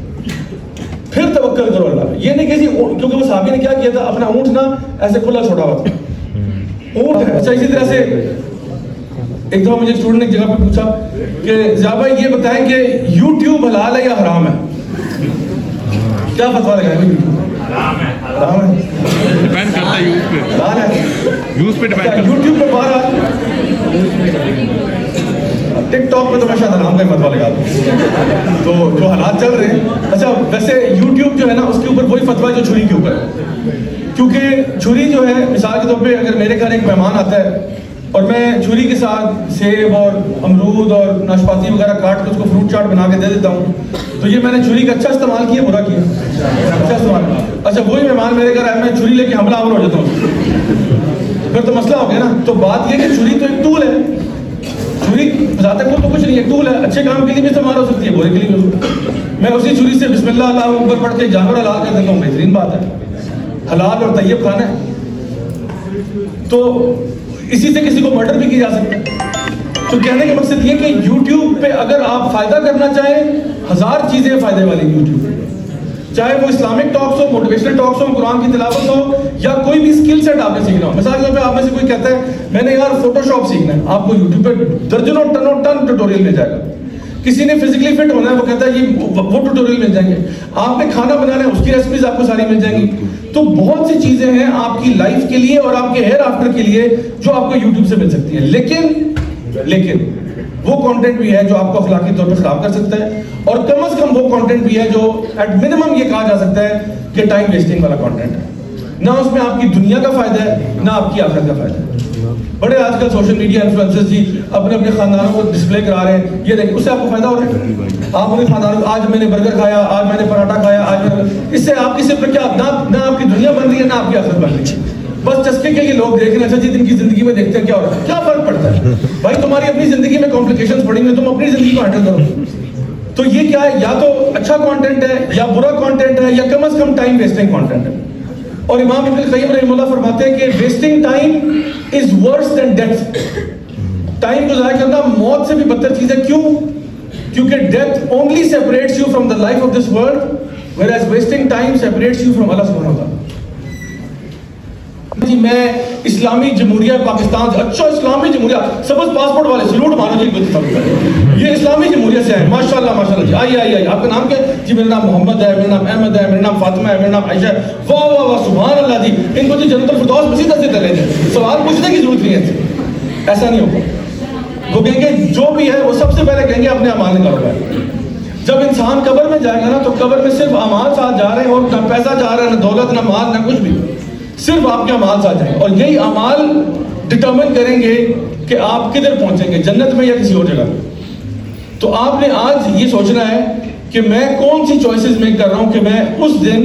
फिर तवक्कल करो अल्लाह ये नहीं कि जी ऊँट- क्योंकि वो साहबी ने क्या किया था, अपना ऊँट ना ऐसे खुला छोड़ा हुआ था। ऊँट है अच्छा इसी तरह से एक दफ़ा मुझे स्टूडेंट ने जगह पे पूछा कि भाई, ये बताएँ कि यूट्यूब हलाल है या हराम है? क्या फतवा लगाए डिपेंड करता है यूज़ पे यूज़ पे डिपेंड क्या यूट्यूब पे बाहर टिकटॉक पे तो मैं शायद हराम का ही लगा। तो जो हालात चल रहे हैं। अच्छा वैसे यूट्यूब जो है ना, उसके ऊपर वही फतवा है जो छुरी के ऊपर। है क्योंकि छुरी जो है, मिसाल के तौर पे अगर मेरे घर एक मेहमान आता है और मैं छुरी के साथ सेब और अमरूद और नाशपाती वगैरह काट के उसको फ्रूट चाट बना के दे देता हूँ। तो ये मैंने छुरी का अच्छा इस्तेमाल किया, बुरा किया। अच्छा इस्तेमाल अच्छा वही मेहमान मेरे घर आया मैं छुरी लेके हमलावर हो जाता हूँ। फिर तो मसला हो गया ना। तो बात ये कि छुरी तो एक टूल है। छुरी को तो कुछ नहीं है टूल है। अच्छे काम के लिए भी इस्तेमाल हो सकती है, बुरे के लिए भी। मैं उसी छुरी से बिस्मिल्लाह ऊपर पढ़ के जानवर हलाल कर देता हूँ। बेहतरीन बात है। हलाल और तैयब खाना है। तो इसी से किसी को मर्डर भी किया जा सकता है। तो कहने का मकसद ये कि YouTube पे अगर आप फ़ायदा करना चाहें, हज़ार चीज़ें फ़ायदे वाली YouTube चाहे वो इस्लामिक टॉक्स हो मोटिवेशनल टॉक्स हो कुरान की तिलावत हो, या कोई भी स्किल सेट आपने सीखना हो। मिसाल के तौर पे आप में से कोई कहता है, मैंने यार फोटोशॉप सीखना है। आपको यूट्यूब पे दर्जनों, टनों, टन ट्यूटोरियल मिल जाएगा। किसी ने फिजिकली फिट होना है, वो कहता है, ये वो ट्यूटोरियल मिल जाएँगे। आपने खाना बनाना है, उसकी रेसिपीज़ आपको सारी मिल जाएँगी। तो बहुत सी चीज़ें हैं आपकी लाइफ के लिए और आपके हेयर आफ्टर के लिए जो आपको यूट्यूब से मिल सकती है। लेकिन लेकिन, वो कंटेंट भी है जो आपको अखलाकी तौर पर खराब कर सकता है और कम अज कम वो कंटेंट भी है जो एट मिनिमम ये कहा जा सकता है कि टाइम वेस्टिंग वाला कंटेंट है। ना उसमें आपकी दुनिया का फ़ायदा है, ना आपकी आखिरत का फ़ायदा है। बड़े आजकल सोशल मीडिया इन्फ्लुएंसर्स जी अपने अपने खानदानों को डिस्प्ले करा रहे हैं। ये देखिए उससे आपको फ़ायदा हो रहा है? आप अपने खानदान आज मैंने बर्गर खाया, आज मैंने पराठा खाया, आज मैंने इससे आपकी सिर्फ़ क्या, ना ना आपकी दुनिया बन रही है, ना आपकी आखिरत बन रही है। बस चस्के के लिए लोग देख रहे हैं अच्छा जी इनकी ज़िंदगी में देखते हैं क्या हो रहा है। क्या फ़र्क पड़ता है? भाई, तुम्हारी अपनी ज़िंदगी में कॉम्प्लिकेशन पड़ी हुई तुम अपनी ज़िंदगी को हैंडल करो तो ये क्या है? या तो अच्छा कंटेंट है, या बुरा कंटेंट है, या कम अज कम टाइम वेस्टिंग कंटेंट है। और इमाम इब्न कय्यम रहमतुल्लाह फरमाते हैं कि wasting time is worse than death time को जाया करना मौत से भी बदतर चीज़ है। क्यों? क्योंकि death only separates you from the life of this world whereas wasting time separates you from Allah सुब्हानहू व तआला मैं इस्लामी जमहूरिया पाकिस्तान से अच्छा इस्लामी जमहूरिया। सबज पासपोर्ट वाले सलूट मानो जी इनको ये इस्लामी जमहूरिया से है। माशाल्लाह माशाल्लाह जी। आइए आइए आइए। आपका नाम क्या है? जी, मेरा नाम मोहम्मद है, मेरा नाम अहमद है, मेरा नाम फातिमा है, मेरा नाम आयशा वाह वाह वाह सुभान अल्लाह जी। इनको जी जन्नत फिरदौस में सीधा सीधा ले। जाए सवाल पूछने की ज़रूरत नहीं है। ऐसा नहीं होगा। वो कहेंगे, जो भी है, वो सबसे पहले कहेंगे, अपने अमाल निकालो भाई। जब इंसान कब्र में जाएगा ना तो कबर में सिर्फ़ अमाल साथ जा रहे हैं और ना पैसा जा रहा है, ना दौलत, ना माल, ना कुछ भी। सिर्फ़ आपके अमाल साथ जाएँगे और यही अमाल डिटर्मिन करेंगे कि आप किधर पहुँचेंगे, जन्नत में या किसी और जगह तो आपने आज ये सोचना है कि मैं कौन सी चॉइसेस मेक कर रहा हूँ कि मैं उस दिन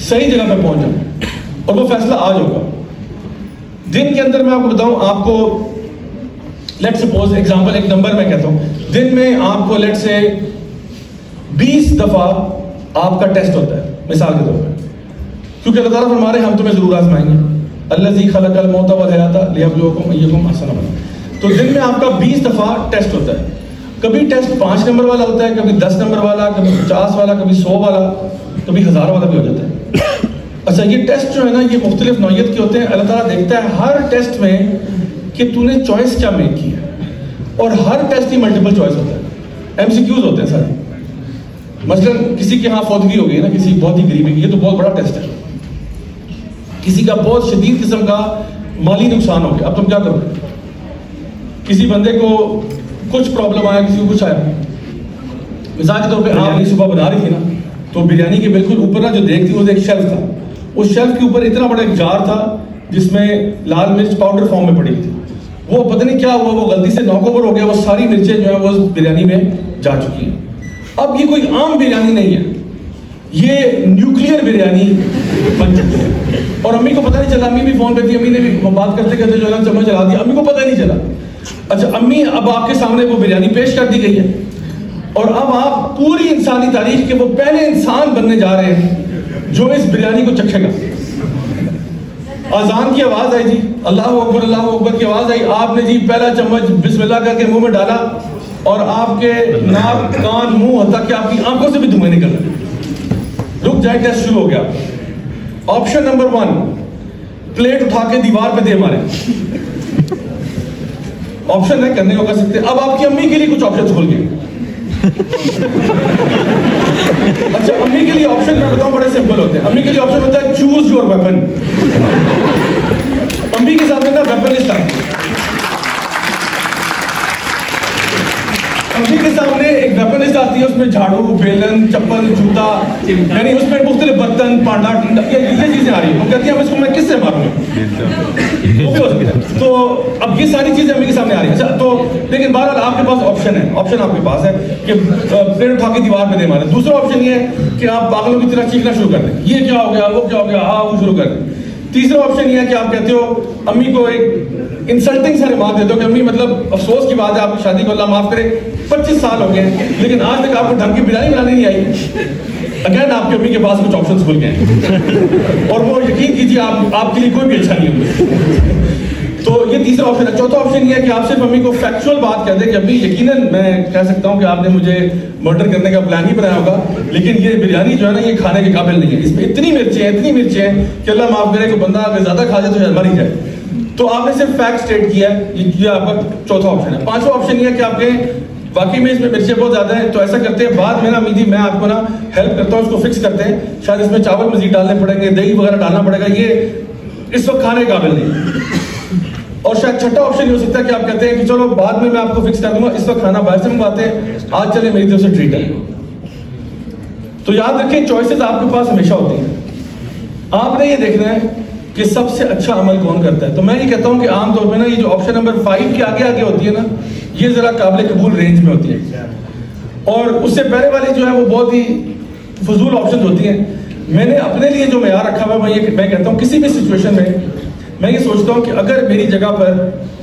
सही जगह पे पहुँच जाऊँ। और वो फैसला आज होगा। दिन के अंदर मैं आपको बताऊँ, आपको लेट सपोज़ एग्जांपल एक नंबर मैं कहता हूँ। दिन में आपको लेट से 20 दफ़ा आपका टेस्ट होता है, मिसाल के तौर पर क्योंकि अल्लाह ताला फरमा रहे हम तुम्हें ज़रूर आजमाएँगे। अल्लाह जी खलकल मौत वल हयाता लियबलुवकुम अय्युकुम अहसनु अमला तो दिन में आपका 20 दफ़ा टेस्ट होता है। कभी टेस्ट पाँच नंबर वाला होता है, कभी दस नंबर वाला, कभी पचास वाला, कभी सौ वाला, कभी हज़ार वाला भी हो जाता है। अच्छा ये टेस्ट जो है ना, ये मुख्तलिफ़ नौयत के होते हैं। अल्लाह ताला देखता है हर टेस्ट में कि तूने चॉइस क्या मेक की है। और हर टेस्ट ही मल्टीपल चॉइस होता है। एमसीक्यूज होते हैं सारे। मसलन, किसी के यहाँ फौदगी हो गई ना, किसी बहुत ही गरीबी की, ये तो बहुत बड़ा टेस्ट है। किसी का बहुत शदीद किस्म का माली नुकसान हो गया। अब तुम क्या करोगे? किसी बंदे को कुछ प्रॉब्लम आया किसी को कुछ आया मिसाल के तौर पर आप सुबह बना रही थी ना तो बिरयानी के बिल्कुल ऊपर ना जो देख थी वो एक शेल्फ था। उस शेल्फ के ऊपर इतना बड़ा एक जार था जिसमें लाल मिर्च पाउडर फॉर्म में पड़ी थी। वो पता नहीं क्या हुआ वो गलती से नॉक ओवर हो गया वो सारी मिर्चें जो है वो बिरयानी में जा चुकी हैं। अब ये कोई आम बिरयानी नहीं है। ये न्यूक्लियर बिरयानी बन चुकी है। को पता नहीं चला, अम्मी भी फ़ोन पे थी, अम्मी ने भी बात करते करते जो है चम्मच चला दिया अम्मी को पता नहीं चला। अच्छा अम्मी अब आपके सामने वो बिरयानी पेश कर दी गई है। और अब आप पूरी इंसानी तारीख के वो पहले इंसान बनने जा रहे हैं, जो इस बिरयानी को चखेगा। अजान की आवाज़ आई जी। अल्लाह अकबर अल्लाह अकबर की आवाज़ आई। आपने जी पहला चम्मच बिस्मिल्लाह करके मुँह में डाला और आपके नाक, कान, मुँह हत्ता कि आपकी आँखों से भी धुएँ निकल रुक जाए टेस्ट शुरू हो गया। ऑप्शन नंबर वन प्लेट उठा के दीवार पे दे मारे। ऑप्शन है, करने को कर सकते। अब आपकी अम्मी के लिए कुछ ऑप्शन खोल गए। अच्छा अम्मी के लिए ऑप्शन मैं बताऊँ, बड़े सिंपल होते हैं। अम्मी के लिए ऑप्शन होता है चूज़ योर वेपन अम्मी के साथ में ना वेपन लिस्ट अम्मी के सामने एक वेपन लिस्ट आती है, उसमें झाड़ू, बेलन, चप्पल, जूता, यानी उसमें मुख्तलिफ़ बर्तन, पांडा ये ये चीज़ें आ रही है। वो कहती है, अब इसको मैं किससे मारूँगा। तो अब ये सारी चीज़ें के सामने आ रही है। अच्छा तो लेकिन बहरहाल आपके पास ऑप्शन है। ऑप्शन आपके पास है कि प्लेट उठा के दीवार पे दे मारे। दूसरा ऑप्शन ये है कि आप पागलों की तरह चीखना शुरू कर दें। ये क्या हो गया, वो क्या हो गया हाँ वो शुरू कर दें। तीसरा ऑप्शन ये है कि आप कहते हो, अम्मी को एक इंसल्टिंग सा रिमार्क देते हो कि अम्मी मतलब अफसोस की बात है, आपकी शादी को अल्लाह माफ़ करे। 25 साल हो गए, लेकिन आज तक आपको ढंग की बिरयानी बनानी नहीं आई। अगेन आपकी अम्मी के पास कुछ ऑप्शंस खुल गए। और वो यकीन कीजिए, आप, आपके लिए कोई भी अच्छा नहीं होंगे। तो ये तीसरा ऑप्शन है। चौथा ऑप्शन ये है कि आप सिर्फ़ मम्मी को फैक्चुअल बात कर दें कि अभी यकीनन मैं कह सकता हूँ कि आपने मुझे मर्डर करने का प्लान ही बनाया होगा, लेकिन ये बिरयानी जो है ना, ये खाने के काबिल नहीं है। इसमें इतनी मिर्चें हैं, इतनी मिर्चें हैं कि अल्लाह माफ़ करे कि बंदा अगर ज़्यादा खा जाए तो मर ही जाए। तो आपने सिर्फ़ फैक्ट स्टेट किया है। ये आपका चौथा ऑप्शन है। पांचवा ऑप्शन ये है कि आपके बाकी में इसमें मिर्चें बहुत ज़्यादा है तो ऐसा करते हैं, बाद में ना मीदी मैं आपको ना हेल्प करता हूँ, इसको फिक्स करते हैं। शायद इसमें चावल मजीद डालने पड़ेंगे, दही वगैरह डालना पड़ेगा, ये इस वक्त खाने काबिल नहीं। और शायद छठा ऑप्शन हो सकता है कि आप कहते हैं कि चलो, बाद में मैं आपको फिक्स कर दूँगा, इस वक्त खाना बाहर से मंगवाते हैं, आज चले मेरी तरफ़ से ट्रीट है। तो याद रखें चॉइसेस आपके पास हमेशा होती हैं। आपने ये देखना है कि सबसे अच्छा अमल कौन करता है। तो मैं ये कहता हूँ कि आमतौर पर ना ये जो ऑप्शन नंबर फाइव के आगे आगे होती है ना ये जरा काबिल कबूल रेंज में होती है। और उससे पहले वाली जो है वो बहुत ही फजूल ऑप्शन होती हैं। मैंने अपने लिए जो मैार रखा हुआ है, मैं कहता हूँ किसी भी सिचुएशन में मैं ये सोचता हूँ कि अगर मेरी जगह पर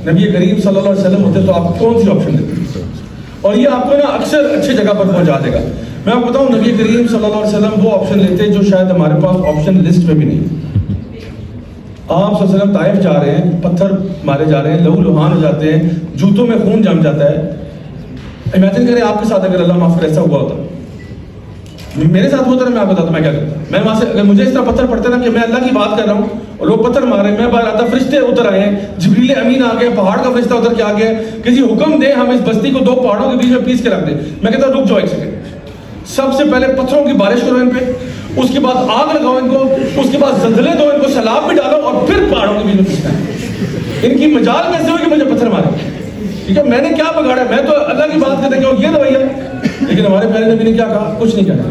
नबी करीम सल्लल्लाहु अलैहि वसल्लम होते तो आप कौन सी ऑप्शन देते? और ये आपको ना अक्सर अच्छी जगह पर पहुँचा देगा। मैं आपको बताऊँ नबी करीम सल्लल्लाहु अलैहि वसल्लम वो ऑप्शन लेते जो शायद हमारे पास ऑप्शन लिस्ट में भी नहीं। आप वसल्लम ताइफ जा रहे हैं, पत्थर मारे जा रहे हैं, लहू लुहान हो जाते हैं, जूतों में खून जम जाता है। इमेजिन करें आपके साथ अगर अल्लाह माफ़ करे, ऐसा हुआ होता। मेरे साथ होता ना, मैं आपको बताता मैं क्या करता। मैं वहाँ से अगर मुझे इस तरह पत्थर पड़ते ना कि मैं अल्लाह की बात कर रहा हूँ और लोग पत्थर मारे, मैं बाहर आता, फरिश्ते उतर आए जबरील अमीन आ गए पहाड़ का फरिश्ता उतर के आ गया किसी हुक्म दे, हम इस बस्ती को दो पहाड़ों के बीच में पीस के रख दें। मैं कहता रुक जाओ एक सेकंड सबसे पहले पत्थरों की बारिश करो इन पे। उसके बाद आग लगाओ इनको, उसके बाद जल्जले दो इनको, सैलाब भी डालो और फिर पहाड़ों के बीच में है। इनकी मजाल कैसे हो कि मुझे पत्थर मारे? ठीक है, मैंने क्या बिगाड़ा? मैं तो अल्लाह की बात करते क्यों ये रवैया लेकिन हमारे प्यारे नबी ने क्या कहा? कुछ नहीं कहना।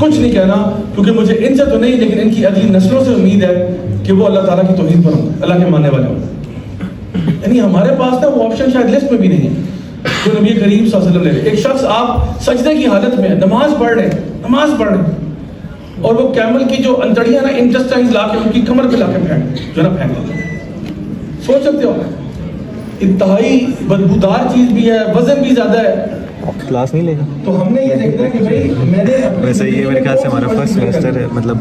कुछ नहीं कहना, क्योंकि मुझे इनसे तो नहीं, लेकिन इनकी अगली नस्लों से उम्मीद है कि वो अल्लाह ताला की तौहीद पर होंगे अल्लाह के मानने वाले होंगे यानी हमारे पास ना वो ऑप्शन शायद लिस्ट में भी नहीं है, जो नबी करीम वसल्लम ले एक शख्स आप सजदे की हालत में नमाज़ पढ़ रहे हैं नमाज़ पढ़ रहे और वो कैमल की जो अंतड़ियाँ ना इंटेस्टाइन्स ला के उनकी कमर पे ला के फेंक जो ना फेंक सोच सकते हो इंतहाई बदबूदार चीज़ भी है वज़न भी ज़्यादा है। क्लास नहीं लेगा? तो हमने ये देखना है कि भाई मैंने वैसे ये मेरे ख्याल से हमारा फ़र्स्ट सेमेस्टर है मतलब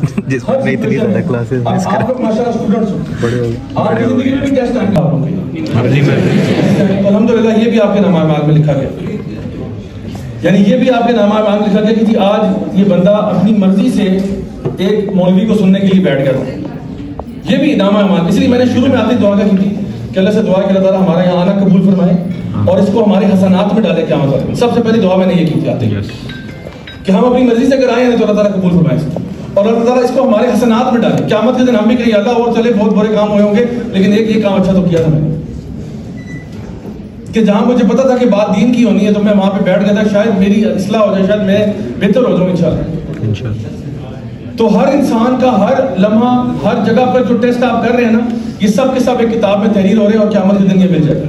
जिसमें हमने इतनी ज़्यादा क्लासेस मिस आप करा। लोग माशाल्लाह स्टूडेंट्स बड़े हो गए बड़े हो ज़िंदगी में गए। भी टेस्ट आएँगे आप लोगों के तो अल्हम्दुलिल्लाह ये भी आपके नामा में लिखा गया। यानी ये भी आपके नामा माल में लिखा गया कि आज ये बंदा अपनी मर्ज़ी से एक मौलवी को सुनने के लिए बैठ गया था। ये भी नामा माल इसलिए मैंने शुरू में आती दुआ क्या की थी कि अल्लाह से दुआ कि अल्लाह ताला हमारा यहाँ आना कबूल फरमाए और इसको हमारे हसनात में डाले क्या मतलब सबसे पहली दुआ मैंने ये की थी आते ही। कि हम अपनी मर्ज़ी से अगर आए हैं तो अल्लाह ताला कबूल फरमाए और अल्लाह ताला इसको हमारे हसनात में डाले। क्यामत के दिन हम भी कहें अल्लाह और चले बहुत बुरे काम हुए होंगे लेकिन एक ये काम अच्छा तो किया था मैंने। कि जहाँ मुझे पता था कि बात दीन की होनी है तो मैं वहाँ पे बैठ गया था। शायद मेरी इसलाह हो जाए शायद मैं बेहतर हो जाऊँ इंशाल्लाह। तो हर इंसान का हर लम्हा हर जगह पर जो टेस्ट आप कर रहे हैं ना ये सब के सब एक किताब में तहरीर हो रहे हैं और क्या के दिन ये मिल जाएगा।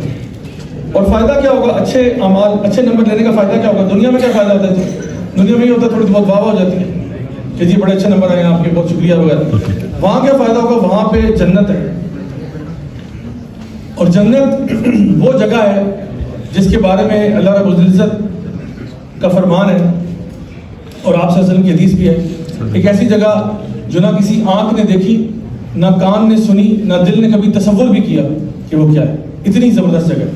और फ़ायदा क्या होगा? अच्छे अमाल अच्छे नंबर लेने का फ़ायदा क्या होगा? दुनिया में क्या फ़ायदा होता है दुनिया में ये होता है थोड़ी बहुत वाह हो जाती है। कि जी बड़े अच्छे नंबर आए हैं आपके बहुत शुक्रिया वगैरह। वहाँ क्या फ़ायदा होगा? वहाँ पे जन्नत है। और जन्नत वो जगह है जिसके बारे में अल्लाह रबुल्ज़त का फरमान है और आप वसल्लम की हदीस भी है। एक ऐसी जगह जो ना किसी आँख ने देखी, ना कान ने सुनी, ना दिल ने कभी तस्वुर भी किया कि वो क्या है। इतनी ज़बरदस्त जगह। है